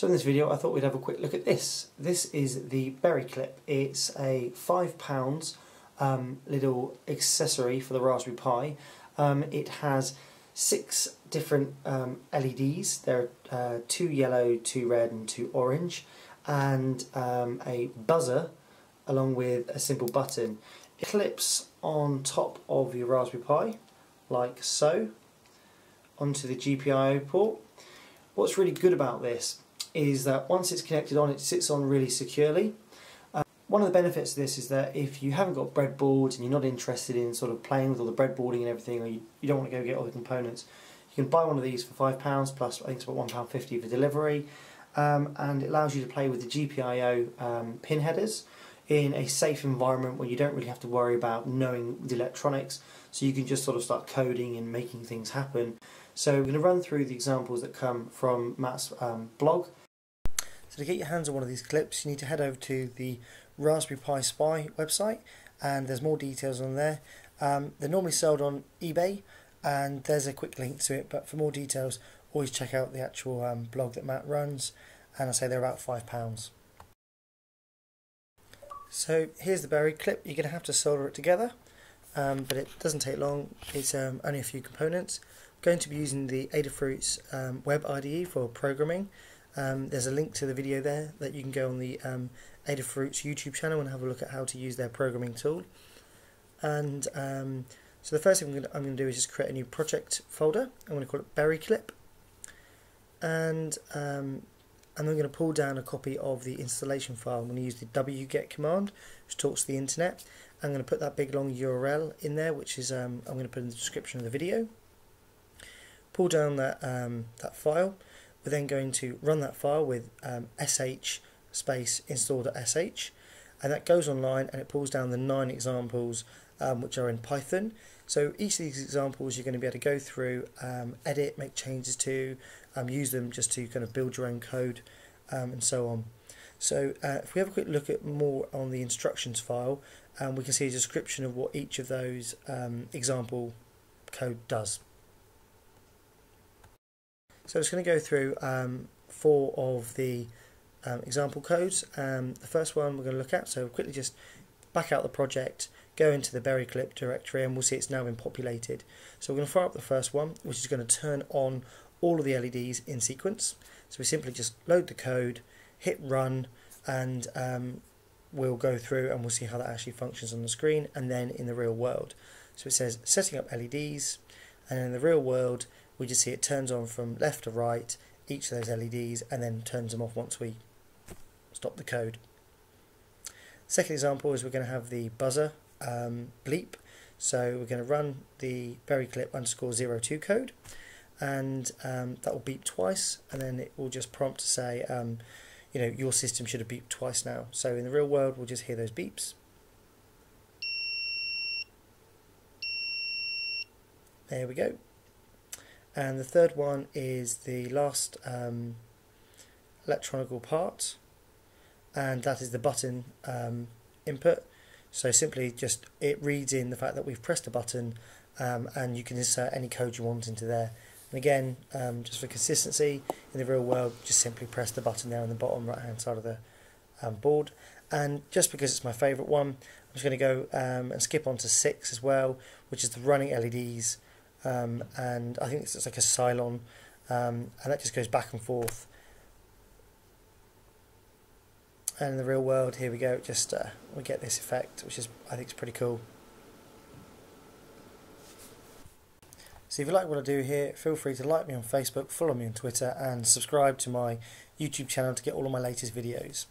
So in this video I thought we'd have a quick look at this. This is the BerryClip. It's a £5 um, little accessory for the Raspberry Pi. Um, it has six different um, LEDs. There are uh, two yellow, two red and two orange and um, a buzzer along with a simple button. It clips on top of your Raspberry Pi like so onto the GPIO port. What's really good about this is that once it's connected on it sits on really securely. Uh, one of the benefits of this is that if you haven't got breadboards and you're not interested in sort of playing with all the breadboarding and everything or you, you don't want to go get all the components you can buy one of these for £5 plus I think it's about £1.50 for delivery um, and it allows you to play with the GPIO um, pin headers in a safe environment where you don't really have to worry about knowing the electronics so you can just sort of start coding and making things happen. So we're going to run through the examples that come from Matt's um, blog. So to get your hands on one of these clips you need to head over to the Raspberry Pi Spy website and there's more details on there. Um, they're normally sold on eBay and there's a quick link to it but for more details always check out the actual um, blog that Matt runs and I say they're about £5. So here's the berry clip. You're going to have to solder it together, um, but it doesn't take long. It's um, only a few components. I'm going to be using the Adafruit's um, web IDE for programming. Um, there's a link to the video there that you can go on the um, Adafruit's YouTube channel and have a look at how to use their programming tool. And um, so the first thing I'm going, to, do is just create a new project folder. I'm going to call it berry clip. And um, I'm going to pull down a copy of the installation file. I'm going to use the wget command, which talks to the internet. I'm going to put that big long URL in there, which is um, I'm going to put in the description of the video. Pull down that um, that file. We're then going to run that file with um, sh space install.sh, and that goes online and it pulls down the nine examples um, which are in Python. So each of these examples you're going to be able to go through, um, edit, make changes to, um, use them just to kind of build your own code um, and so on. So uh, if we have a quick look at more on the instructions file, um, we can see a description of what each of those um, example code does. So it's going to go through um, four of the um, example codes. Um, the first one we're going to look at, so quickly just back out the project, go into the berry clip directory and we'll see it's now been populated. So we're going to fire up the first one, which is going to turn on all of the LEDs in sequence. So we simply just load the code, hit run, and um, we'll go through and we'll see how that actually functions on the screen and then in the real world. So it says setting up LEDs, and in the real world, we just see it turns on from left to right, each of those LEDs, and then turns them off once we stop the code. Second example is we're going to have the buzzer um, bleep. So we're going to run the berry clip underscore 02 code and um, that will beep twice and then it will just prompt to say um, you know your system should have beeped twice now so in the real world we'll just hear those beeps there we go and the third one is the last um, electronical part and that is the button um, input so simply just it reads in the fact that we've pressed a button um, and you can insert any code you want into there and again, um, just for consistency, in the real world, just simply press the button there on the bottom right hand side of the um, board. And just because it's my favourite one, I'm just going to go um, and skip on to 6 as well, which is the running LEDs. Um, and I think it's like a Cylon, um, and that just goes back and forth. And in the real world, here we go, just uh, we get this effect, which is I think is pretty cool. So if you like what I do here, feel free to like me on Facebook, follow me on Twitter and subscribe to my YouTube channel to get all of my latest videos.